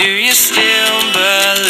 Do you still believe?